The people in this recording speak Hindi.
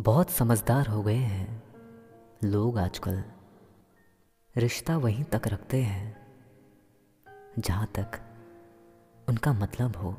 बहुत समझदार हो गए हैं लोग आजकल। रिश्ता वहीं तक रखते हैं, जहाँ तक उनका मतलब हो।